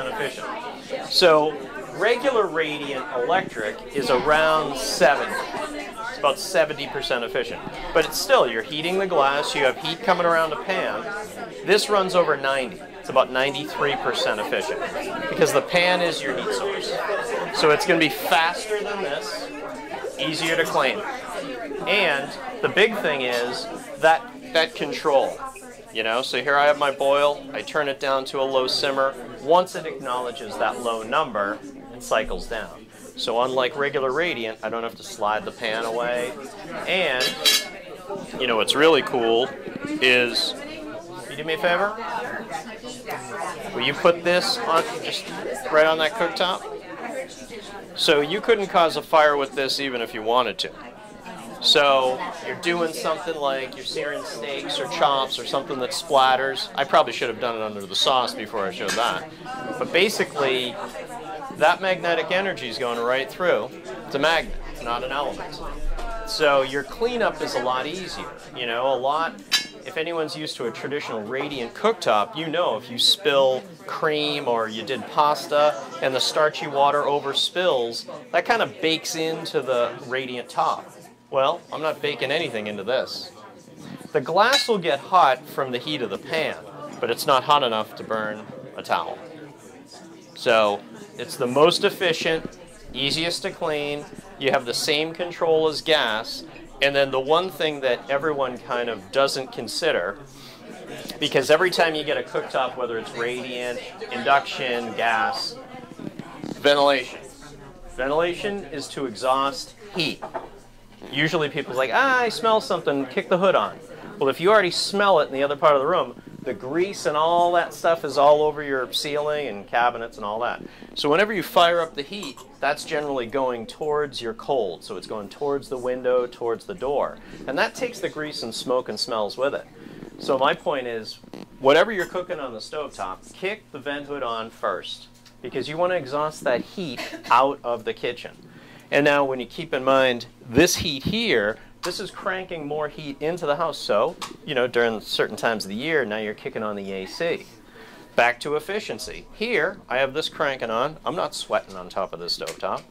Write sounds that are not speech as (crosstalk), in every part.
58% efficient. So regular radiant electric is around 70. It's about 70% efficient. But it's still, you're heating the glass, you have heat coming around the pan. This runs over 90. It's about 93% efficient because the pan is your heat source. So it's going to be faster than this, easier to clean. And the big thing is that that control. You know, so here I have my boil, I turn it down to a low simmer. Once it acknowledges that low number, it cycles down. So unlike regular radiant, I don't have to slide the pan away. And you know what's really cool is you do me a favor? Will you put this on just right on that cooktop? So you couldn't cause a fire with this even if you wanted to. So you're doing something like you're searing steaks or chops or something that splatters. I probably should have done it under the sauce before I showed that. But basically, that magnetic energy is going right through. It's a magnet, not an element. So your cleanup is a lot easier. You know, a lot. If anyone's used to a traditional radiant cooktop, you know if you spill cream or you did pasta and the starchy water overspills, that kind of bakes into the radiant top. Well, I'm not baking anything into this. The glass will get hot from the heat of the pan, but it's not hot enough to burn a towel. So it's the most efficient, easiest to clean. You have the same control as gas. And then the one thing that everyone kind of doesn't consider, because every time you get a cooktop, whether it's radiant, induction, gas, ventilation. Ventilation is to exhaust heat. Usually people's like, ah, I smell something, kick the hood on. Well, if you already smell it in the other part of the room, the grease and all that stuff is all over your ceiling and cabinets and all that. So whenever you fire up the heat, that's generally going towards your cold. So it's going towards the window, towards the door. And that takes the grease and smoke and smells with it. So my point is, whatever you're cooking on the stovetop, kick the vent hood on first because you want to exhaust that heat out of the kitchen. And now when you keep in mind this heat here, this is cranking more heat into the house. So, you know, during certain times of the year, now you're kicking on the AC. Back to efficiency. Here, I have this cranking on. I'm not sweating on top of this stovetop.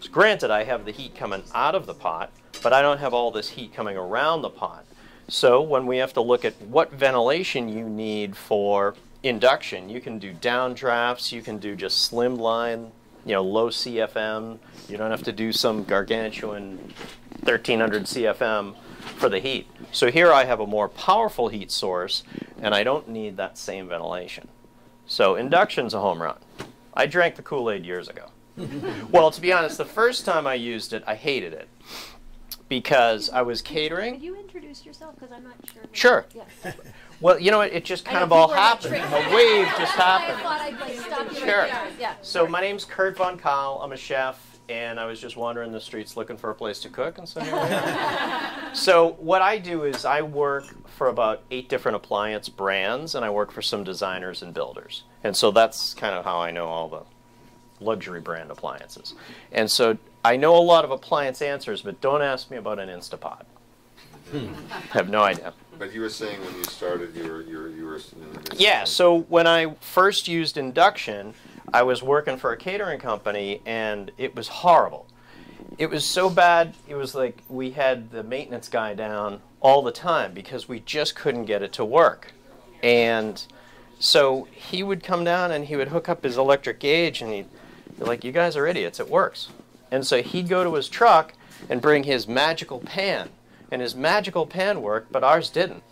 So granted, I have the heat coming out of the pot, but I don't have all this heat coming around the pot. So when we have to look at what ventilation you need for induction, you can do downdrafts, you can do just slimline, you know, low CFM. You don't have to do some gargantuan 1300 CFM for the heat. So here I have a more powerful heat source, and I don't need that same ventilation. So induction's a home run. I drank the Kool-Aid years ago. (laughs) well, to be honest, the first time I used it, I hated it because I was catering. Could you introduce yourself? Because I'm not sure. Sure. Yeah. (laughs) Well, you know what? It just kind of all people are like happened. tricked. A wave just happened. like Sure. Yeah. So my name's Kurt Von Kahl. I'm a chef, and I was just wandering the streets looking for a place to cook, and so here I am. (laughs) So what I do is I work for about eight different appliance brands, and I work for some designers and builders, and so that's kind of how I know all the luxury brand appliances. And so I know a lot of appliance answers, but don't ask me about an Instapot. Hmm. (laughs) I have no idea. But you were saying when you started, you were you were you were. Yeah, so when I first used induction, I was working for a catering company and it was horrible. It was so bad, it was like we had the maintenance guy down all the time because we just couldn't get it to work. And so he would come down and he would hook up his electric gauge and he'd be like, You guys are idiots, it works. And so he'd go to his truck and bring his magical pan. And his magical pan worked, but ours didn't.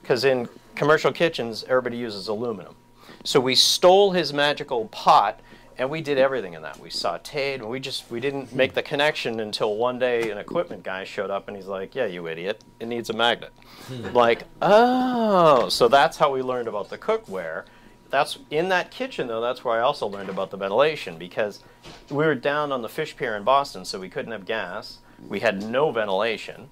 Because in commercial kitchens, everybody uses aluminum. So we stole his magical pot and we did everything in that. We sauteed and we just we didn't make the connection until one day an equipment guy showed up and he's like, "Yeah, you idiot. It needs a magnet." Hmm. like, "Oh, so that's how we learned about the cookware." That's in that kitchen though. That's where I also learned about the ventilation because we were down on the fish pier in Boston, so we couldn't have gas. We had no ventilation.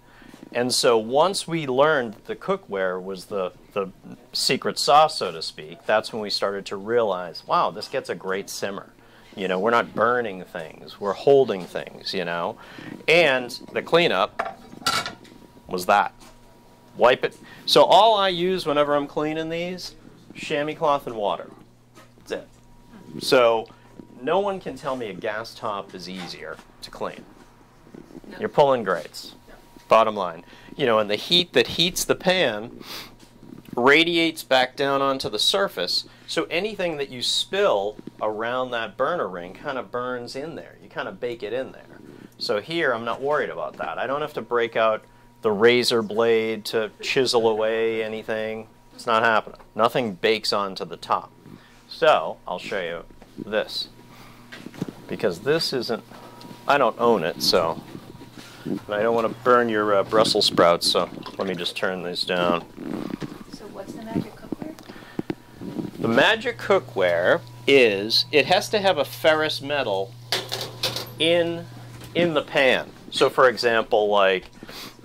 And so once we learned the cookware was the, the secret sauce, so to speak, that's when we started to realize, wow, this gets a great simmer. You know, we're not burning things, we're holding things, you know. And the cleanup was that. Wipe it. So all I use whenever I'm cleaning these, chamois cloth and water. That's it. So no one can tell me a gas top is easier to clean. You're pulling grates. Bottom line. You know, and the heat that heats the pan radiates back down onto the surface. So anything that you spill around that burner ring kind of burns in there. You kind of bake it in there. So here I'm not worried about that. I don't have to break out the razor blade to chisel away anything. It's not happening. Nothing bakes onto the top. So I'll show you this. Because this isn't, I don't own it, so and I don't want to burn your uh, Brussels sprouts, so let me just turn these down. So what's the magic cookware? The magic cookware is it has to have a ferrous metal in in the pan. So for example, like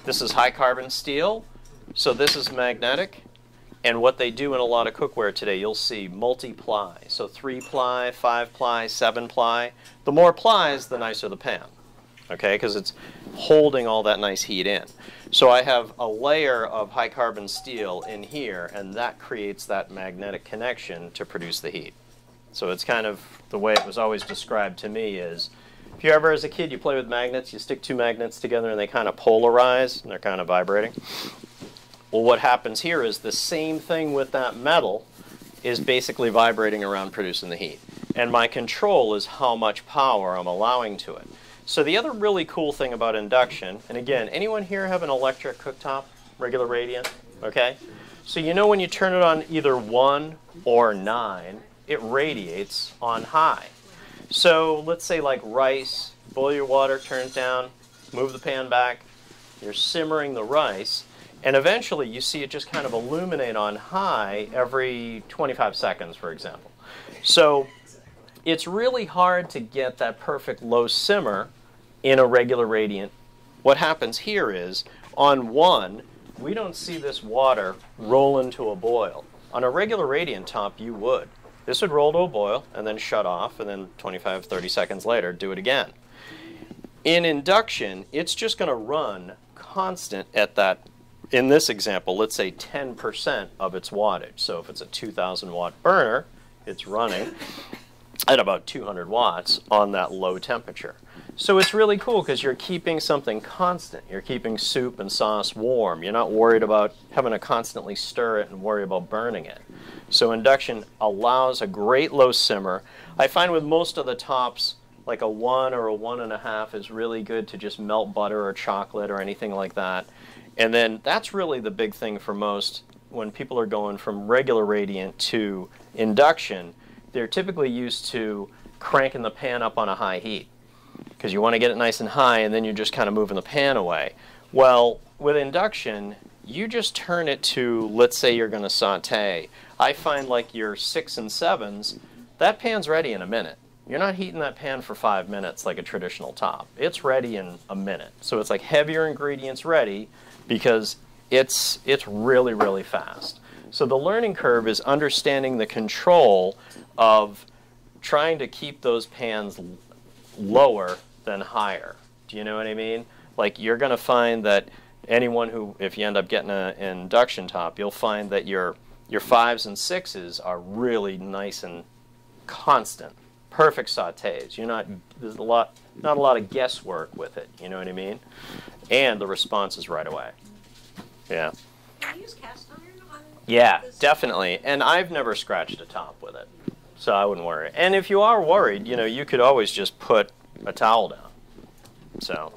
this is high carbon steel, so this is magnetic. And what they do in a lot of cookware today, you'll see multi-ply. So three ply, five ply, seven ply. The more plies, the nicer the pan okay, because it's holding all that nice heat in. So I have a layer of high carbon steel in here, and that creates that magnetic connection to produce the heat. So it's kind of the way it was always described to me is, if you ever as a kid you play with magnets, you stick two magnets together and they kind of polarize and they're kind of vibrating. Well, what happens here is the same thing with that metal is basically vibrating around producing the heat. And my control is how much power I'm allowing to it. So the other really cool thing about induction, and again, anyone here have an electric cooktop, regular radiant? Okay? So you know when you turn it on either 1 or 9, it radiates on high. So let's say like rice, boil your water, turn it down, move the pan back, you're simmering the rice, and eventually you see it just kind of illuminate on high every 25 seconds, for example. So it's really hard to get that perfect low simmer in a regular radiant. What happens here is, on one, we don't see this water roll into a boil. On a regular radiant top, you would. This would roll to a boil and then shut off, and then 25, 30 seconds later, do it again. In induction, it's just going to run constant at that, in this example, let's say 10% of its wattage. So if it's a 2,000 watt burner, it's running at about 200 watts on that low temperature. So it's really cool because you're keeping something constant. You're keeping soup and sauce warm. You're not worried about having to constantly stir it and worry about burning it. So induction allows a great low simmer. I find with most of the tops, like a one or a one and a half is really good to just melt butter or chocolate or anything like that. And then that's really the big thing for most when people are going from regular radiant to induction. They're typically used to cranking the pan up on a high heat because you want to get it nice and high and then you're just kind of moving the pan away. Well, with induction, you just turn it to, let's say you're going to saute. I find like your six and sevens, that pan's ready in a minute. You're not heating that pan for five minutes like a traditional top. It's ready in a minute. So it's like heavier ingredients ready because it's, it's really, really fast. So the learning curve is understanding the control of trying to keep those pans lower than higher. Do you know what I mean? Like you're going to find that anyone who, if you end up getting a, an induction top, you'll find that your your fives and sixes are really nice and constant, perfect sautés. You're not there's a lot not a lot of guesswork with it. You know what I mean? And the response is right away. Yeah. Can you use cast iron on Yeah, definitely. And I've never scratched a top with it, so I wouldn't worry. And if you are worried, you know, you could always just put a towel down. So?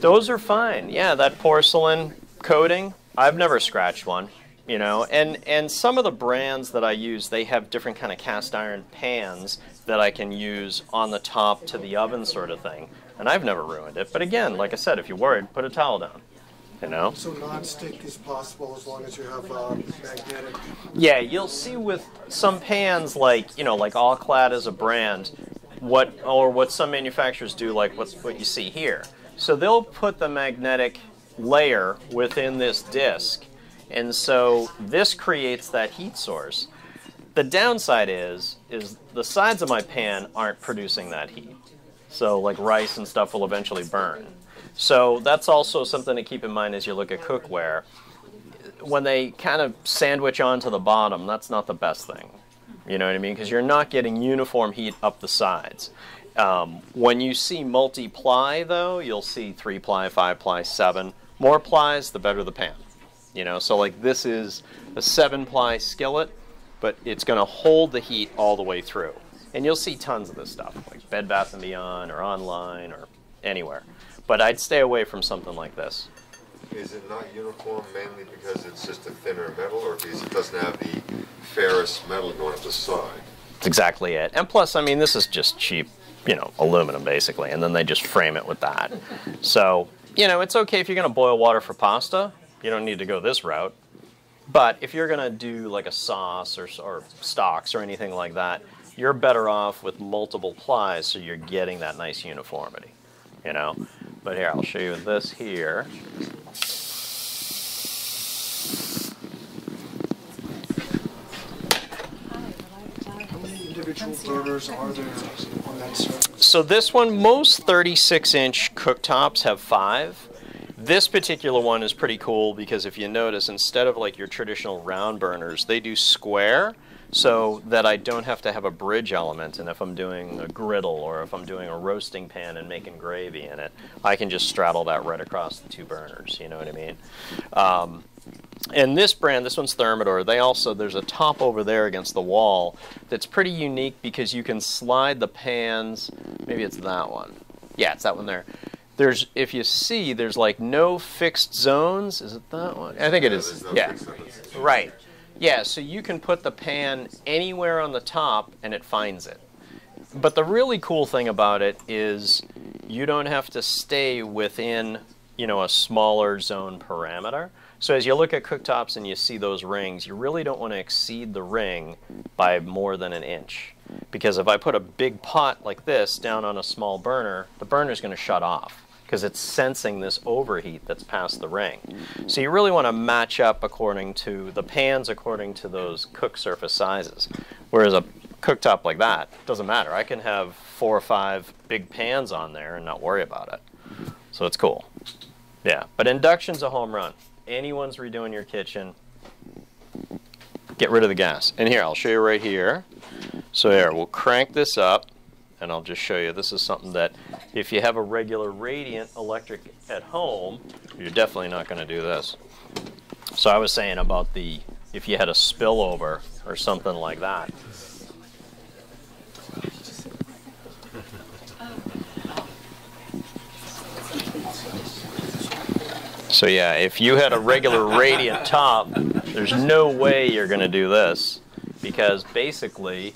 Those are fine. Yeah, that porcelain coating. I've never scratched one. You know, and and some of the brands that I use, they have different kind of cast iron pans that I can use on the top to the oven sort of thing. And I've never ruined it. But again, like I said, if you're worried, put a towel down. You know. So non-stick is possible as long as you have uh, magnetic. Yeah, you'll see with some pans like you know, like All Clad as a brand, what or what some manufacturers do, like what's what you see here. So they'll put the magnetic layer within this disc, and so this creates that heat source. The downside is is the sides of my pan aren't producing that heat. So like rice and stuff will eventually burn. So that's also something to keep in mind as you look at cookware when they kind of sandwich onto the bottom, that's not the best thing. You know what I mean? Because you're not getting uniform heat up the sides. Um, when you see multi-ply, though, you'll see three ply, five ply, seven. More plies, the better the pan. You know, so like this is a seven ply skillet, but it's going to hold the heat all the way through. And you'll see tons of this stuff, like Bed Bath and Beyond, or online, or anywhere. But I'd stay away from something like this. Is it not uniform mainly because it's just a thinner metal, or because it doesn't have the ferrous metal going up the side? That's exactly it. And plus, I mean, this is just cheap, you know, aluminum basically, and then they just frame it with that. So, you know, it's okay if you're going to boil water for pasta. You don't need to go this route. But if you're going to do like a sauce or, or stocks or anything like that, you're better off with multiple plies so you're getting that nice uniformity, you know. But here, I'll show you this here. How many individual burners are there on that surface? So this one, most 36 inch cooktops have five. This particular one is pretty cool because if you notice, instead of like your traditional round burners, they do square so that I don't have to have a bridge element. And if I'm doing a griddle or if I'm doing a roasting pan and making gravy in it, I can just straddle that right across the two burners. You know what I mean? Um, and this brand, this one's Thermador, they also, there's a top over there against the wall that's pretty unique because you can slide the pans, maybe it's that one. Yeah, it's that one there. There's, if you see, there's like no fixed zones. Is it that one? I think it is. Yeah, no Yeah. Right. Yeah, so you can put the pan anywhere on the top and it finds it. But the really cool thing about it is you don't have to stay within, you know, a smaller zone parameter. So as you look at cooktops and you see those rings, you really don't want to exceed the ring by more than an inch. Because if I put a big pot like this down on a small burner, the burner's going to shut off because it's sensing this overheat that's past the ring. So you really want to match up according to the pans according to those cook surface sizes. Whereas a cooktop like that doesn't matter. I can have four or five big pans on there and not worry about it. So it's cool. Yeah, but induction's a home run. Anyone's redoing your kitchen, get rid of the gas. And here, I'll show you right here. So here, we'll crank this up, and I'll just show you. This is something that if you have a regular radiant electric at home, you're definitely not going to do this. So I was saying about the, if you had a spillover or something like that. So yeah, if you had a regular radiant top, there's no way you're going to do this because basically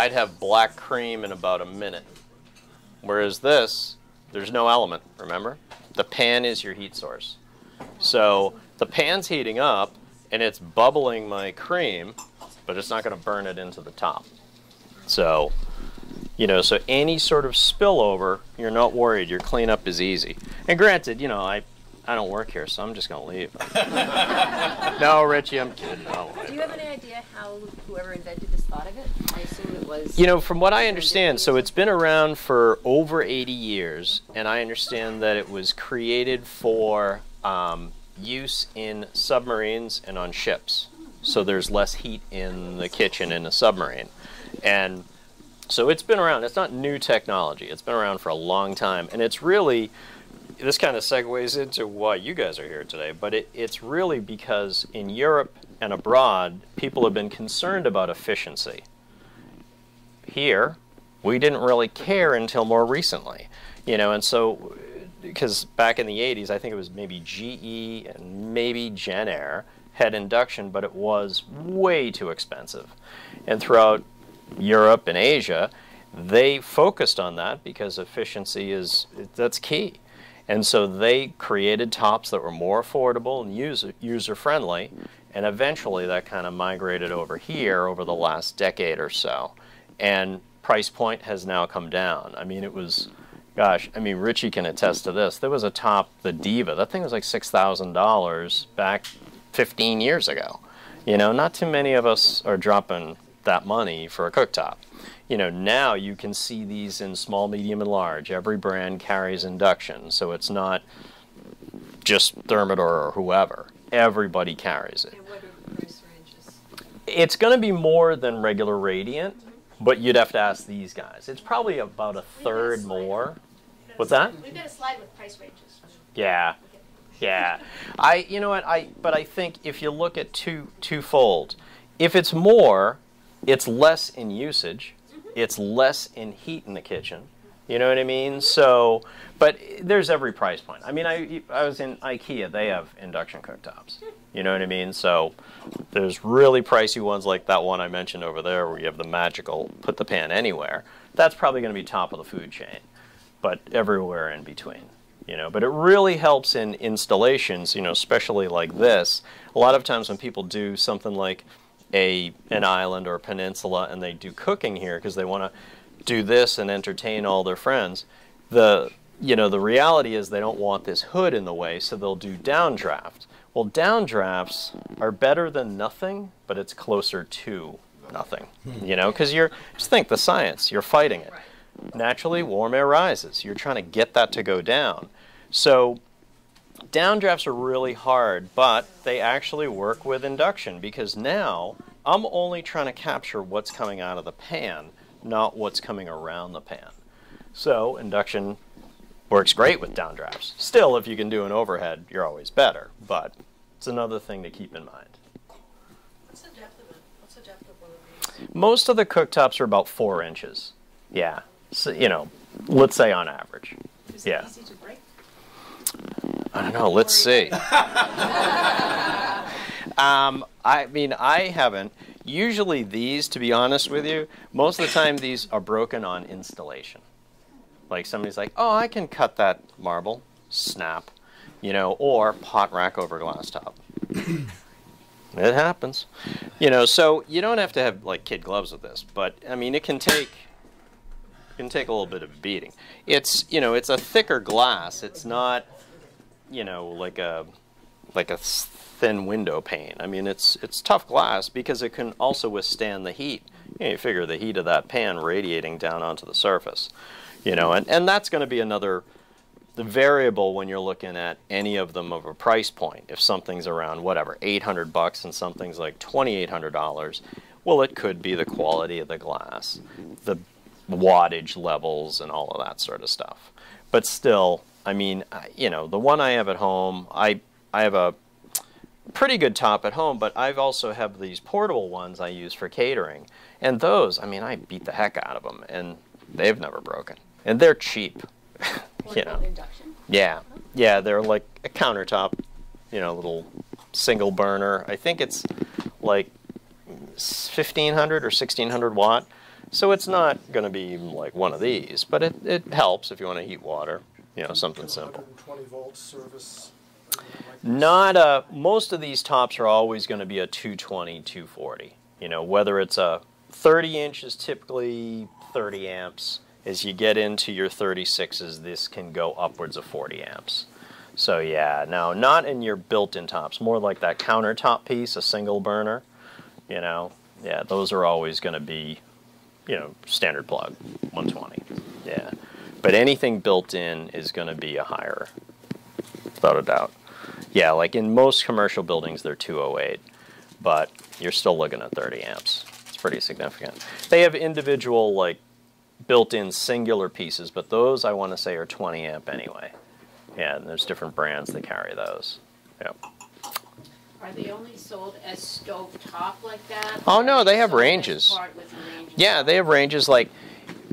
I'd have black cream in about a minute. Whereas this, there's no element, remember? The pan is your heat source. So the pan's heating up and it's bubbling my cream, but it's not going to burn it into the top. So, you know, so any sort of spillover, you're not worried. Your cleanup is easy. And granted, you know, I, I don't work here, so I'm just going to leave. (laughs) no, Richie, I'm kidding. No. Do you have any idea how whoever invented this thought of it? I assume it was. You know, from what I understand, so it's been around for over 80 years, and I understand that it was created for um, use in submarines and on ships. So there's less heat in the kitchen in a submarine. And so it's been around. It's not new technology. It's been around for a long time. And it's really, this kind of segues into why you guys are here today, but it, it's really because in Europe and abroad, people have been concerned about efficiency. Here, We didn't really care until more recently, you know, and so because back in the 80s, I think it was maybe GE and maybe Jenn-Air had induction, but it was way too expensive. And throughout Europe and Asia, they focused on that because efficiency is that's key. And so they created tops that were more affordable and user, user friendly. And eventually that kind of migrated over here over the last decade or so. And price point has now come down. I mean, it was, gosh, I mean, Richie can attest to this. There was a top, the Diva, that thing was like $6,000 back 15 years ago. You know, not too many of us are dropping that money for a cooktop. You know, now you can see these in small, medium, and large. Every brand carries induction, so it's not just Thermador or whoever. Everybody carries it. And what are price ranges? It's going to be more than regular Radiant, but you'd have to ask these guys. It's probably about a third more. What's that? We've got a slide with price ranges. Yeah. Yeah. I you know what I but I think if you look at two twofold, if it's more, it's less in usage, it's less in heat in the kitchen. You know what I mean? So, but there's every price point. I mean, I I was in IKEA, they have induction cooktops. You know what I mean? So, there's really pricey ones like that one I mentioned over there where you have the magical put the pan anywhere. That's probably going to be top of the food chain, but everywhere in between you know but it really helps in installations you know especially like this a lot of times when people do something like a an island or a peninsula and they do cooking here because they want to do this and entertain all their friends. The you know the reality is they don't want this hood in the way so they'll do downdraft. Well downdrafts are better than nothing but it's closer to nothing hmm. you know because you're just think the science you're fighting it. Naturally warm air rises. You're trying to get that to go down. So downdrafts are really hard, but they actually work with induction because now I'm only trying to capture what's coming out of the pan, not what's coming around the pan. So induction works great with downdrafts. Still, if you can do an overhead, you're always better, but it's another thing to keep in mind. What's the depth of it? What's the depth of one of these? Most of the cooktops are about four inches. Yeah. So, you know, let's say on average. Is Yeah. It easy to break? I don't know. Let's see. (laughs) um, I mean, I haven't. Usually, these, to be honest with you, most of the time these are broken on installation. Like somebody's like, "Oh, I can cut that marble." Snap, you know, or pot rack over glass top. (coughs) it happens, you know. So you don't have to have like kid gloves with this, but I mean, it can take can take a little bit of beating. It's you know, it's a thicker glass. It's not you know, like a like a thin window pane. I mean, it's it's tough glass because it can also withstand the heat. You, know, you figure the heat of that pan radiating down onto the surface, you know, and and that's going to be another the variable when you're looking at any of them of a price point. If something's around whatever 800 bucks and something's like 2800 dollars, well, it could be the quality of the glass, the wattage levels, and all of that sort of stuff. But still, I mean, you know, the one I have at home, I I have a pretty good top at home, but I've also have these portable ones I use for catering, and those, I mean, I beat the heck out of them, and they've never broken, and they're cheap, (laughs) you know. Induction? Yeah, yeah, they're like a countertop, you know, little single burner. I think it's like fifteen hundred or sixteen hundred watt. So it's not going to be like one of these, but it, it helps if you want to heat water. You know, something simple. 120 volt service. Not a, most of these tops are always going to be a 220, 240. You know, whether it's a 30 inch is typically 30 amps. As you get into your 36s, this can go upwards of 40 amps. So yeah, no, not in your built-in tops. More like that countertop piece, a single burner. You know, yeah, those are always going to be, you know, standard plug, 120. Yeah, but anything built in is going to be a higher, without a doubt. Yeah, like in most commercial buildings, they're 208, but you're still looking at 30 amps. It's pretty significant. They have individual, like, built-in singular pieces, but those I want to say are 20 amp anyway. Yeah, and there's different brands that carry those. Yep. Are they only sold as stove top like that? Oh, no, they have ranges. ranges? Yeah, they have ranges like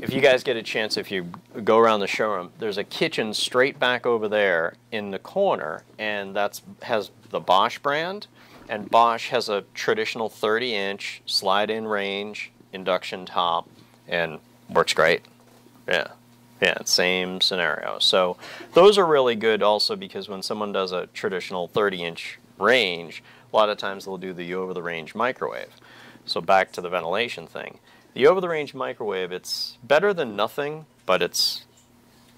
if you guys get a chance, if you go around the showroom, there's a kitchen straight back over there in the corner, and that's has the Bosch brand. And Bosch has a traditional 30 inch slide in range induction top and works great. Yeah. Yeah, same scenario. So those are really good also because when someone does a traditional 30 inch range, a lot of times they'll do the over the range microwave. So back to the ventilation thing. The over the range microwave, it's better than nothing, but it's,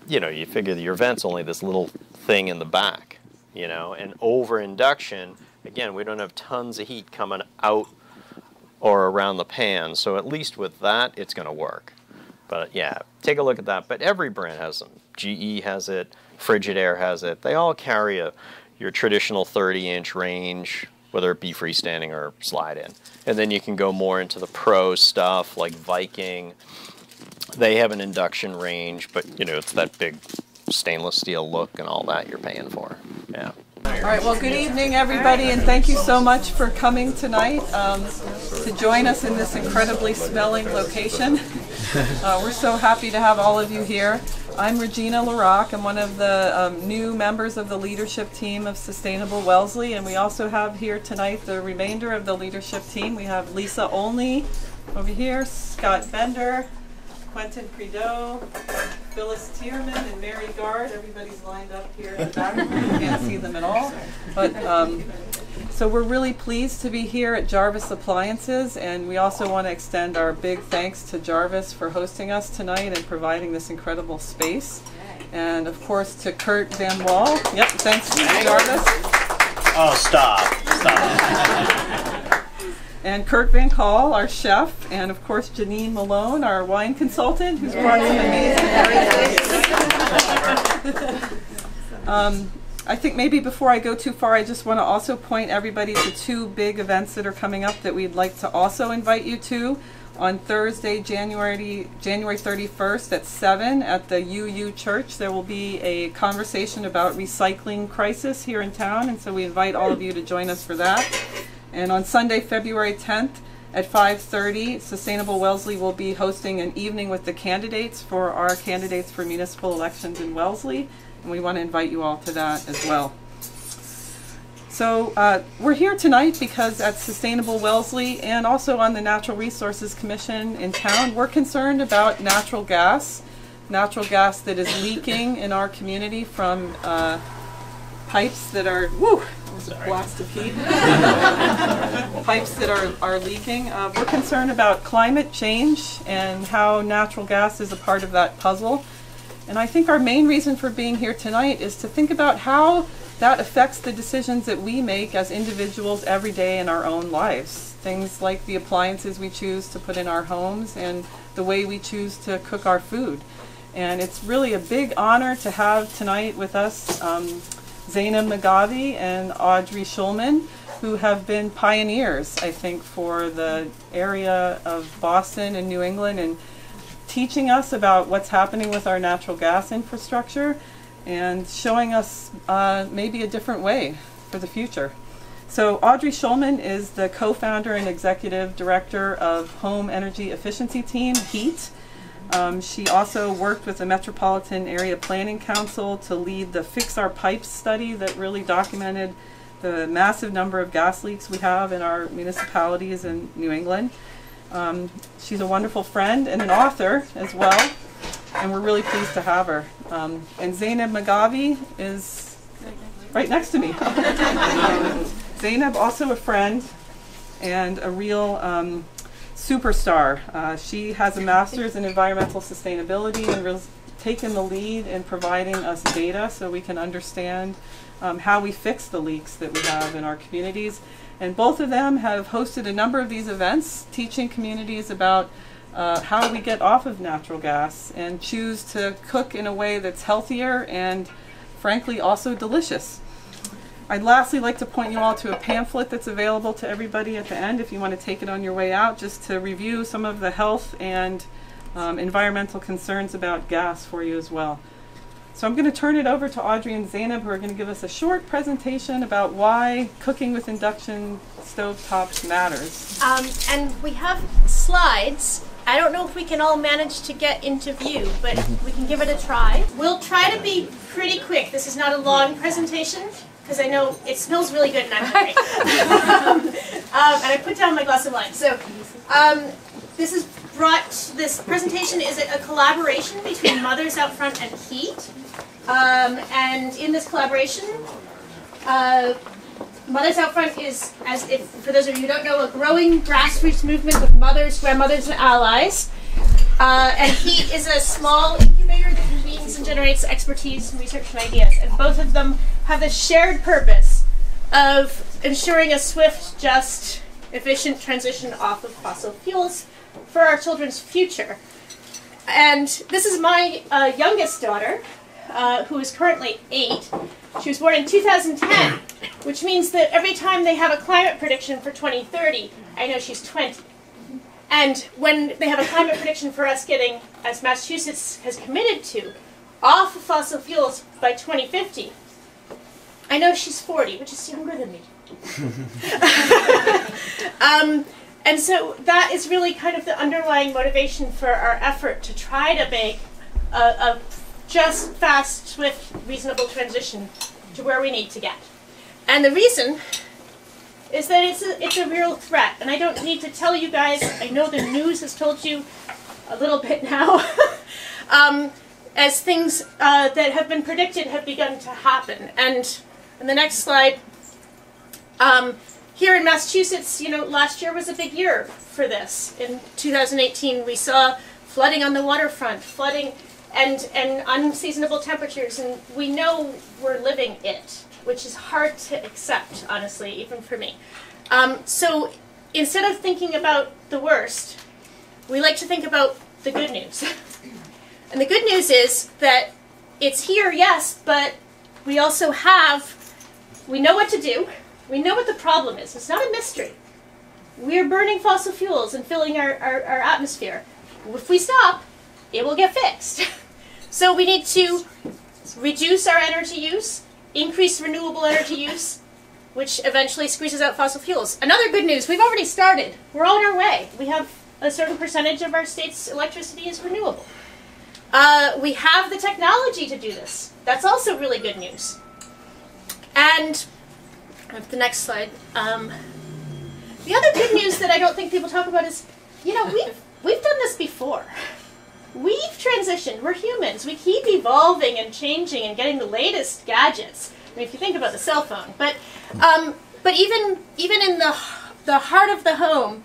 you know, you figure your vent's only this little thing in the back, you know, and over induction, again, we don't have tons of heat coming out or around the pan. So at least with that, it's going to work. But yeah, take a look at that. But every brand has them. GE has it, Frigidaire has it. They all carry a your traditional 30 inch range, whether it be freestanding or slide in. And then you can go more into the pro stuff like Viking. They have an induction range, but you know, it's that big stainless steel look and all that you're paying for. Yeah. All right, well, good evening, everybody, and thank you so much for coming tonight um, to join us in this incredibly smelling location. (laughs) Uh, we're so happy to have all of you here. I'm Regina LaRock. I'm one of the um, new members of the leadership team of Sustainable Wellesley, and we also have here tonight the remainder of the leadership team. We have Lisa Olney over here, Scott Bender, Quentin Prideaux, Phyllis Tierman, and Mary Gard. Everybody's lined up here in the back. You can't see them at all. But um, so we're really pleased to be here at Jarvis Appliances, and we also want to extend our big thanks to Jarvis for hosting us tonight and providing this incredible space. And of course to Kurt Van Wall. Yep, thanks Jarvis. Oh, stop. Stop. And Kurt Van Call, our chef, and of course Janine Malone, our wine consultant, who's brought some amazing areas. um, I think maybe before I go too far, I just want to also point everybody to two big events that are coming up that we'd like to also invite you to. On Thursday, January January 31st at 7 at the UU Church, there will be a conversation about recycling crisis here in town, and so we invite all of you to join us for that. And on Sunday, February 10th at 5:30, Sustainable Wellesley will be hosting an evening with the candidates for our candidates for municipal elections in Wellesley, we want to invite you all to that as well. So uh, we're here tonight because at Sustainable Wellesley and also on the Natural Resources Commission in town, we're concerned about natural gas, natural gas that is leaking in our community from uh, pipes that are, a blast of heat. (laughs) pipes that are, are leaking. Uh, we're concerned about climate change and how natural gas is a part of that puzzle. And I think our main reason for being here tonight is to think about how that affects the decisions that we make as individuals every day in our own lives. Things like the appliances we choose to put in our homes and the way we choose to cook our food. And it's really a big honor to have tonight with us um, Zeyneb Magavi and Audrey Schulman, who have been pioneers, I think, for the area of Boston and New England and teaching us about what's happening with our natural gas infrastructure and showing us uh, maybe a different way for the future. So Audrey Schulman is the co-founder and executive director of Home Energy Efficiency Team, HEET. Um, she also worked with the Metropolitan Area Planning Council to lead the Fix Our Pipes study that really documented the massive number of gas leaks we have in our municipalities in New England. Um, she's a wonderful friend and an author as well, and we're really pleased to have her. Um, and Zeyneb Magavi is right next to me. (laughs) Zeyneb, also a friend and a real um, superstar. Uh, she has a master's in environmental sustainability and has taken the lead in providing us data so we can understand um, how we fix the leaks that we have in our communities. And both of them have hosted a number of these events teaching communities about uh, how we get off of natural gas and choose to cook in a way that's healthier and frankly also delicious. I'd lastly like to point you all to a pamphlet that's available to everybody at the end if you want to take it on your way out just to review some of the health and um, environmental concerns about gas for you as well. So I'm going to turn it over to Audrey and Zeyneb who are going to give us a short presentation about why cooking with induction stovetops matters. Um, and we have slides I don't know if we can all manage to get into view, but we can give it a try. We'll try to be pretty quick. This is not a long presentation because I know it smells really good and I'm hungry. (laughs) um, and I put down my glass of wine. So um, this is brought. This presentation is a, collaboration between Mothers Out Front and HEET. Um, and in this collaboration, uh, Mothers Out Front is, as if for those of you who don't know, a growing grassroots movement with mothers, grandmothers, and allies. Uh, and HEET is a small incubator that convenes and generates expertise and research and ideas. And both of them have the shared purpose of ensuring a swift, just, efficient transition off of fossil fuels for our children's future. And this is my uh, youngest daughter, uh, who is currently eight. She was born in 2010, which means that every time they have a climate prediction for 2030, I know she's 20. And when they have a climate prediction for us getting, as Massachusetts has committed to, off of fossil fuels by 2050, I know she's 40, which is younger than me. (laughs) (laughs) um, and so that is really kind of the underlying motivation for our effort to try to make a, a just, fast, swift, reasonable transition to where we need to get. And the reason is that it's a, it's a real threat. And I don't need to tell you guys, I know the news has told you a little bit (laughs) now, um, as things uh, that have been predicted have begun to happen. And in the next slide, um, here in Massachusetts, you know, last year was a big year for this. In 2018, we saw flooding on the waterfront, flooding and, and unseasonable temperatures, and we know we're living it, which is hard to accept, honestly, even for me. Um, so instead of thinking about the worst, we like to think about the good news. (laughs) and the good news is that it's here, yes, but we also have, we know what to do, we know what the problem is. It's not a mystery. We're burning fossil fuels and filling our, our, our atmosphere. If we stop, it will get fixed. (laughs) so we need to reduce our energy use, increase renewable energy use, which eventually squeezes out fossil fuels. Another good news, we've already started. We're on our way. We have a certain percentage of our state's electricity is renewable. Uh, we have the technology to do this. That's also really good news. And the next slide. Um, the other good news that I don't think people talk about is, you know, we've we've done this before. We've transitioned. We're humans. We keep evolving and changing and getting the latest gadgets. I mean, if you think about the cell phone, but um, but even even in the the heart of the home,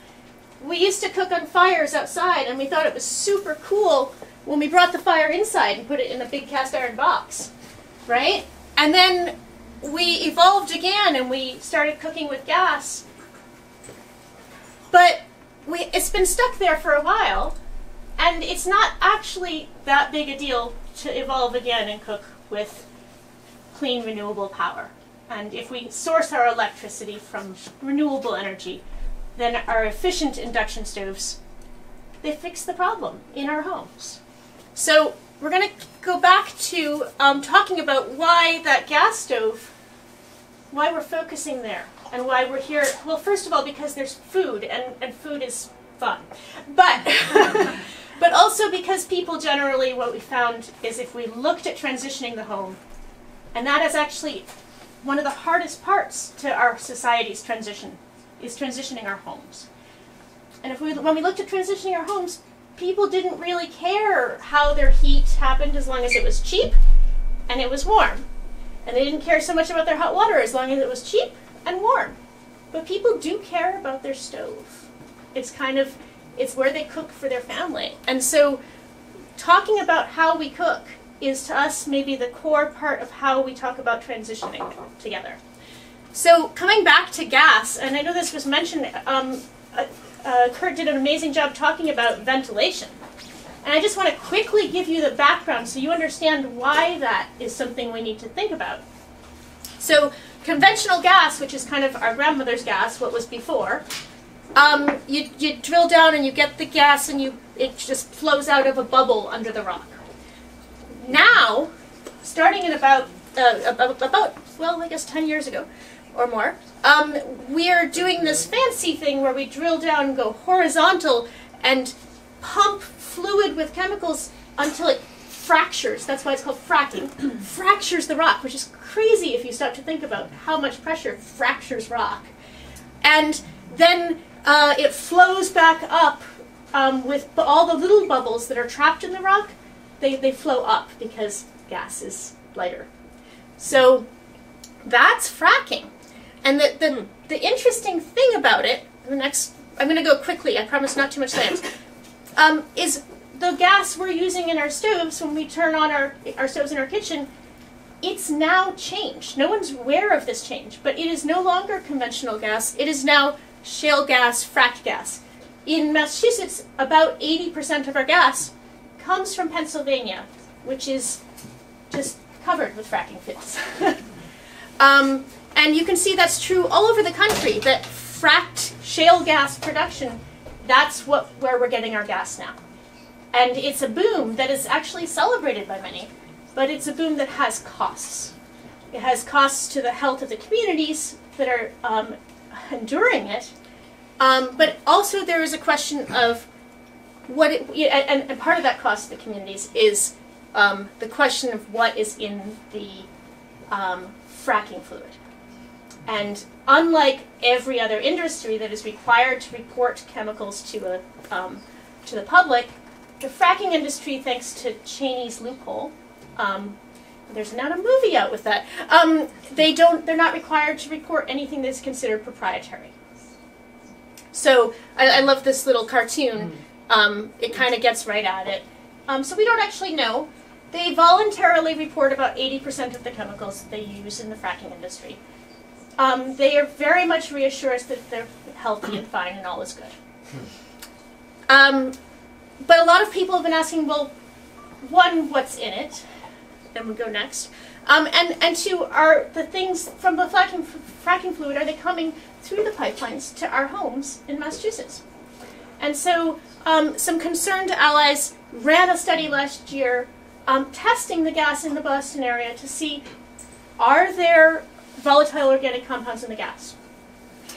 we used to cook on fires outside, and we thought it was super cool when we brought the fire inside and put it in a big cast iron box, right? And then we evolved again and we started cooking with gas. But we, it's been stuck there for a while, and it's not actually that big a deal to evolve again and cook with clean renewable power. And if we source our electricity from renewable energy, then our efficient induction stoves, they fix the problem in our homes. So we're going to go back to um, talking about why that gas stove, why we're focusing there, and why we're here. Well, first of all, because there's food, and, and food is fun. But, (laughs) but also because people generally, what we found is if we looked at transitioning the home, and that is actually one of the hardest parts to our society's transition, is transitioning our homes. And if we, when we looked at transitioning our homes, people didn't really care how their heat happened as long as it was cheap and it was warm. And they didn't care so much about their hot water as long as it was cheap and warm. But people do care about their stove. It's kind of it's where they cook for their family. And so talking about how we cook is to us maybe the core part of how we talk about transitioning together. So coming back to gas, and I know this was mentioned, um, uh, uh, Kurt did an amazing job talking about ventilation. And I just want to quickly give you the background so you understand why that is something we need to think about. So conventional gas, which is kind of our grandmother's gas, what was before, um, you, you drill down and you get the gas and you it just flows out of a bubble under the rock. Now, starting in about, uh, about, about well, I guess 10 years ago or more, um, we are doing this fancy thing where we drill down and go horizontal and pump fluid with chemicals until it fractures. That's why it's called fracking. (clears throat) fractures the rock, which is crazy if you start to think about how much pressure fractures rock. And then uh, it flows back up um, with all the little bubbles that are trapped in the rock. They, they flow up because gas is lighter. So that's fracking. And the, the, the interesting thing about it, the next, I'm going to go quickly, I promise not too much science, um, is the gas we're using in our stoves when we turn on our, our stoves in our kitchen, it's now changed. No one's aware of this change, but it is no longer conventional gas. It is now shale gas, fracked gas. In Massachusetts, about 80% of our gas comes from Pennsylvania, which is just covered with fracking fields. (laughs) um, and you can see that's true all over the country, that fracked shale gas production, that's what, where we're getting our gas now. And it's a boom that is actually celebrated by many, but it's a boom that has costs. It has costs to the health of the communities that are um, enduring it, um, but also there is a question of what it, and, and part of that cost to the communities is um, the question of what is in the um, fracking fluid. And unlike every other industry that is required to report chemicals to a um, to the public, the fracking industry, thanks to Cheney's loophole, um, there's not a movie out with that. Um, they don't. They're not required to report anything that's considered proprietary. So I, I love this little cartoon. Um, it kind of gets right at it. Um, so we don't actually know. They voluntarily report about 80% of the chemicals that they use in the fracking industry. Um, they are very much reassured that they're healthy and fine and all is good. Um, but a lot of people have been asking, well, one, what's in it? Then we go next. Um, and, and two, are the things from the fracking, fracking fluid, are they coming through the pipelines to our homes in Massachusetts? And so um, some concerned allies ran a study last year um, testing the gas in the Boston area to see are there volatile organic compounds in the gas?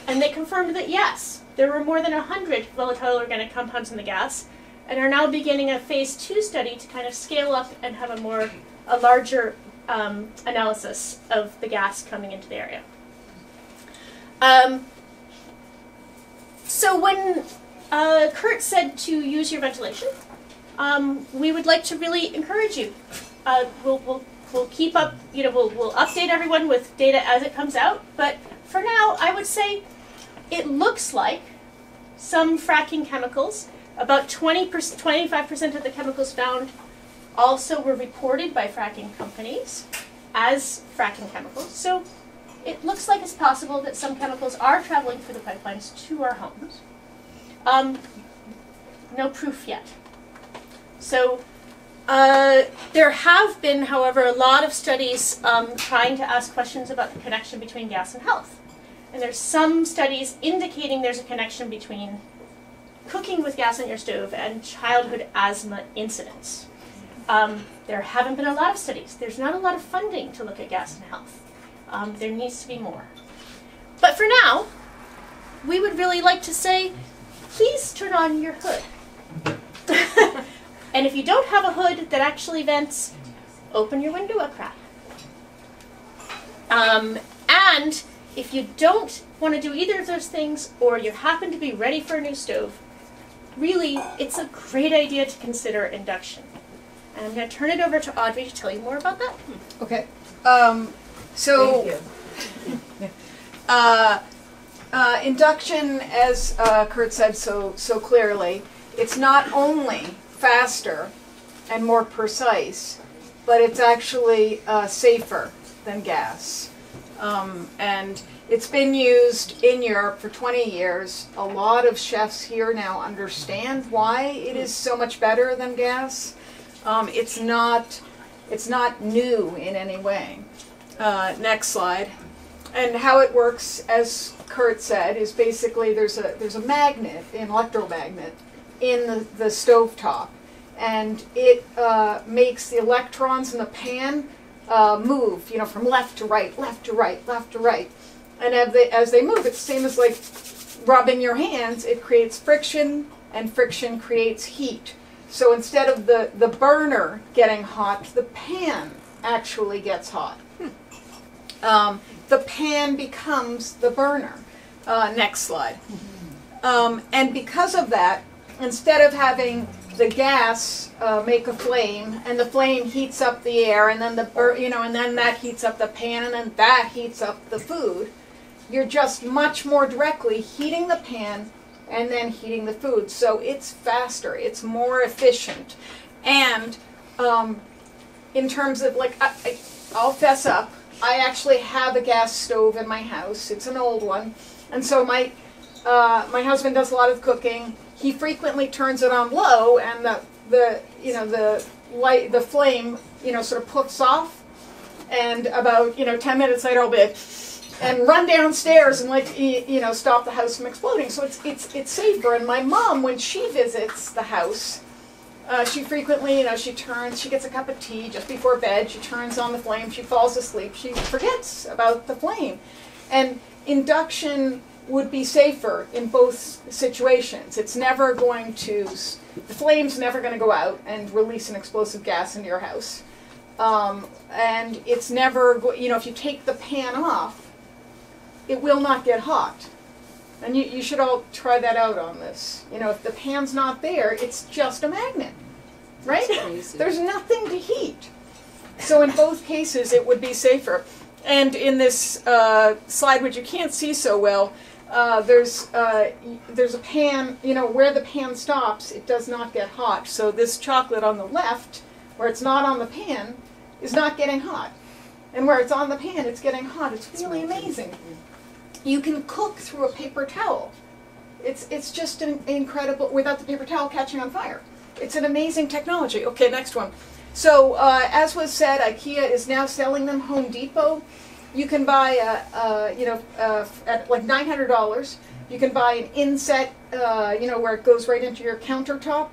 And they confirmed that yes, there were more than 100 volatile organic compounds in the gas and are now beginning a phase two study to kind of scale up and have a more, a larger um, analysis of the gas coming into the area. Um, so when uh, Kurt said to use your ventilation, um, we would like to really encourage you. Uh, we'll, we'll, we'll keep up, you know, we'll, we'll update everyone with data as it comes out, but for now, I would say it looks like some fracking chemicals, about 20 25% of the chemicals found also were reported by fracking companies as fracking chemicals. So it looks like it's possible that some chemicals are traveling through the pipelines to our homes. Um, no proof yet. So uh, there have been, however, a lot of studies um, trying to ask questions about the connection between gas and health. And there's some studies indicating there's a connection between cooking with gas on your stove and childhood asthma incidence. Um, there haven't been a lot of studies. There's not a lot of funding to look at gas and health. Um, there needs to be more. But for now, we would really like to say, please turn on your hood. And if you don't have a hood that actually vents, open your window a crack. Um, and if you don't want to do either of those things, or you happen to be ready for a new stove, really, it's a great idea to consider induction. And I'm going to turn it over to Audrey to tell you more about that. Okay. Um, so, (laughs) uh, uh, induction, as uh, Kurt said so so clearly, it's not only faster and more precise, but it's actually uh, safer than gas. Um, and it's been used in Europe for 20 years. A lot of chefs here now understand why it is so much better than gas. Um, it's not it's not new in any way. Uh, next slide. And how it works, as Kurt said, is basically there's a there's a magnet, an electromagnet, in the, the stovetop, and it uh, makes the electrons in the pan uh, move, you know, from left to right, left to right, left to right. And as they, as they move, it's the same as like rubbing your hands. It creates friction and friction creates heat. So instead of the, the burner getting hot, the pan actually gets hot. Um, the pan becomes the burner. Uh, next slide. Um, and because of that, instead of having the gas uh, make a flame, and the flame heats up the air, and then the bur- you know, and then that heats up the pan, and then that heats up the food. You're just much more directly heating the pan and then heating the food. So it's faster, it's more efficient, and um, in terms of like, I, I, I'll fess up. I actually have a gas stove in my house. It's an old one, and so my uh, my husband does a lot of cooking. He frequently turns it on low, and the the you know the light the flame you know sort of puts off, and about you know ten minutes later I'll be and run downstairs and like you know stop the house from exploding. So it's it's it's safer. And my mom when she visits the house. Uh, she frequently, you know, she turns, she gets a cup of tea just before bed, she turns on the flame, she falls asleep, she forgets about the flame. And induction would be safer in both situations. It's never going to, the flame's never going to go out and release an explosive gas into your house. Um, and it's never, go- you know, if you take the pan off, it will not get hot. And you, you should all try that out on this. You know, if the pan's not there, it's just a magnet, right? There's nothing to heat. So in both cases, it would be safer. And in this uh, slide, which you can't see so well, uh, there's uh, there's a pan. You know where the pan stops, it does not get hot. So this chocolate on the left, where it's not on the pan, is not getting hot, and where it's on the pan, it's getting hot. It's really amazing. You can cook through a paper towel. It's it's just an incredible without the paper towel catching on fire. It's an amazing technology. Okay, next one. So uh, as was said, IKEA is now selling them. Home Depot. You can buy a, a you know uh, at like nine hundred dollars. You can buy an inset, uh, you know, where it goes right into your countertop,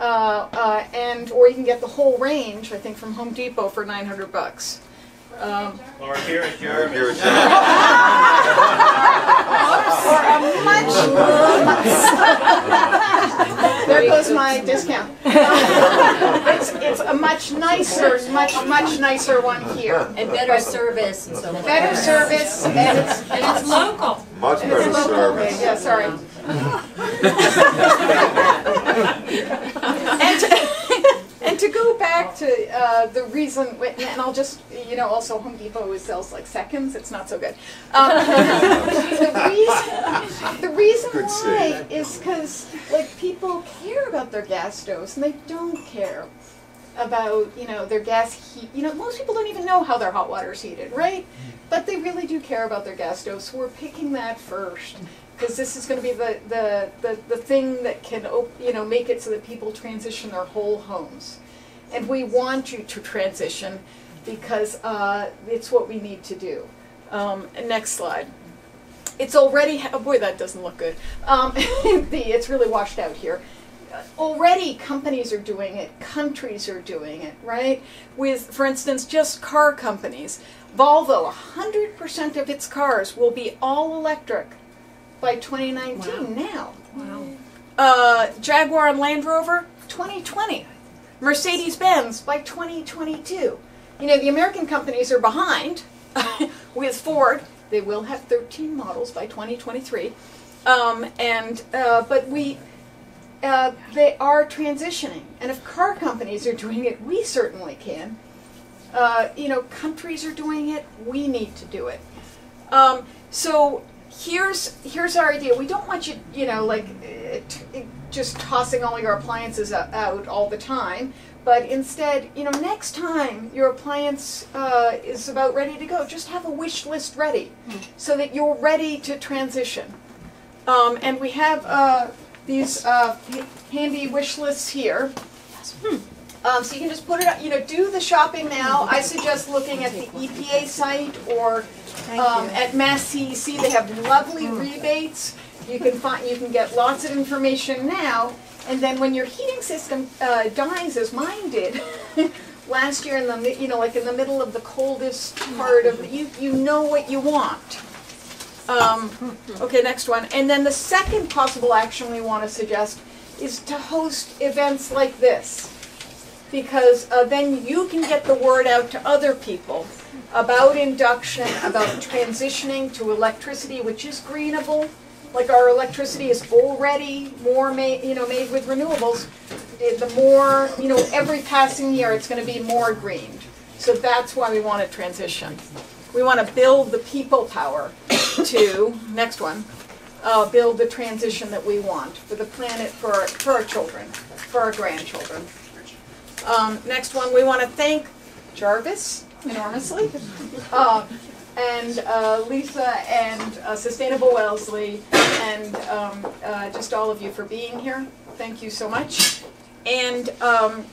uh, uh, and or you can get the whole range. I think from Home Depot for nine hundred bucks. Um, Or here at Or Jeremy. here it's- (laughs) or a much. there goes my discount. it's, it's a much nicer, much much nicer one here. (laughs) And better service and so forth. Better service and it's And it's local. Much and it's better local. service. Yeah, sorry. (laughs) and, to, and to go back to uh, the reason, and I'll just, you know, also Home Depot always sells like seconds. It's not so good. Um, (laughs) the reason, the reason Good why save. is because like people care about their gas stoves and they don't care about you know their gas heat. You know, most people don't even know how their hot water is heated, right? But they really do care about their gas stoves. So we're picking that first because this is going to be the, the, the, the thing that can op- you know make it so that people transition their whole homes. And we want you to transition because uh, it's what we need to do. Um, next slide. It's already, oh boy, that doesn't look good. Um, (laughs) the, it's really washed out here. Already companies are doing it, countries are doing it, right? With, for instance, just car companies. Volvo, 100% of its cars will be all electric by 2019 now. Wow. Uh, Jaguar and Land Rover, 2020. Mercedes Benz by 2022. You know, the American companies are behind (laughs) with Ford. They will have 13 models by 2023. Um, and, uh, but we, uh, they are transitioning. And if car companies are doing it, we certainly can. Uh, you know, countries are doing it, we need to do it. Um, so here's here's our idea. We don't want you, you know, like uh, just tossing all your appliances out all the time. But instead, you know, next time your appliance uh, is about ready to go, just have a wish list ready, so that you're ready to transition. Um, and we have uh, these uh, handy wish lists here. Um, so you can just put it, up- you know, do the shopping now. I suggest looking at the EPA site or um, at Mass CEC. They have lovely rebates. You can find, you can get lots of information now. And then when your heating system uh, dies, as mine did (laughs) last year, in the you know, like in the middle of the coldest part of you you know what you want. Um, okay, next one. And then the second possible action we want to suggest is to host events like this. Because uh, then you can get the word out to other people about induction, about transitioning to electricity, which is greenable. Like our electricity is already more made, you know, made with renewables. The more, you know, every passing year, it's going to be more greened. So that's why we want to transition. We want to build the people power (coughs) to, next one, uh, build the transition that we want for the planet, for, our- for our children, for our grandchildren. Um, next one, we want to thank Jarvis enormously, (laughs) uh, and uh, Lisa and uh, Sustainable Wellesley, and um, uh, just all of you for being here. Thank you so much. And um,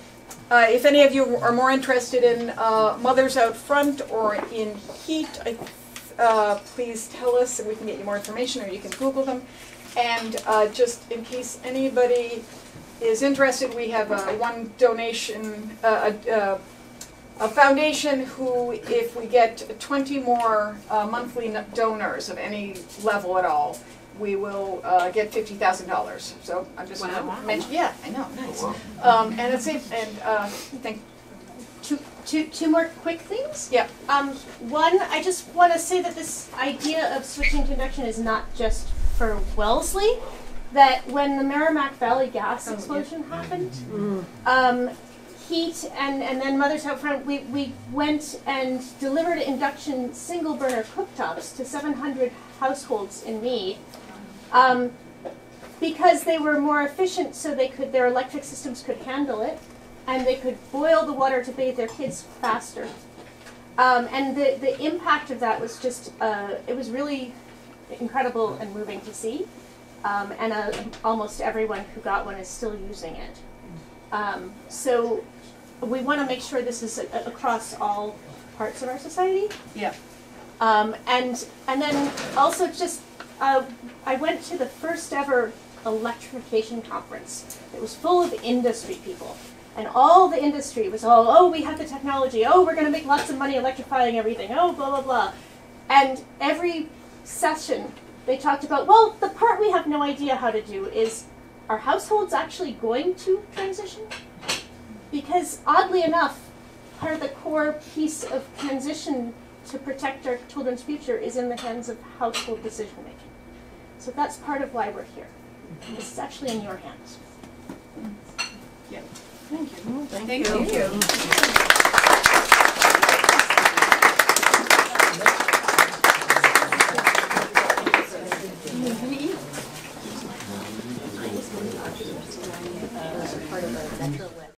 uh, if any of you are more interested in uh, Mothers Out Front or in HEET, I, uh, please tell us and we can get you more information or you can Google them. And just in case anybody is interested, we have one donation, a, foundation who, if we get 20 more uh, monthly donors of any level at all, we will uh, get $50,000. So I'm just going Wow. to mention, yeah, I know, nice. Wow. Um, and that's it, and, uh, thank, Two, two, two more quick things. yeah, Um, one, I just want to say that this idea of switching to induction is not just for Wellesley. That when the Merrimack Valley gas Oh, yeah. explosion happened, um, HEET and, and then Mothers Out Front, we, we went and delivered induction single burner cooktops to 700 households in Mead. Um, because they were more efficient, so they could their electric systems could handle it, and they could boil the water to bathe their kids faster. Um, and the, the impact of that was just, uh, it was really incredible and moving to see. Um, and uh, almost everyone who got one is still using it. Um, so we want to make sure this is a- across all parts of our society. yeah. Um, and and then also just uh, I went to the first ever electrification conference. It was full of industry people, and all the industry was all, oh, we have the technology. Oh, we're going to make lots of money electrifying everything. Oh, blah blah blah. And every session they talked about, well, the part we have no idea how to do is, are households actually going to transition? Because oddly enough, part of the core piece of transition to protect our children's future is in the hands of household decision making. So that's part of why we're here. This is actually in your hands. Thank you. Part of the Metro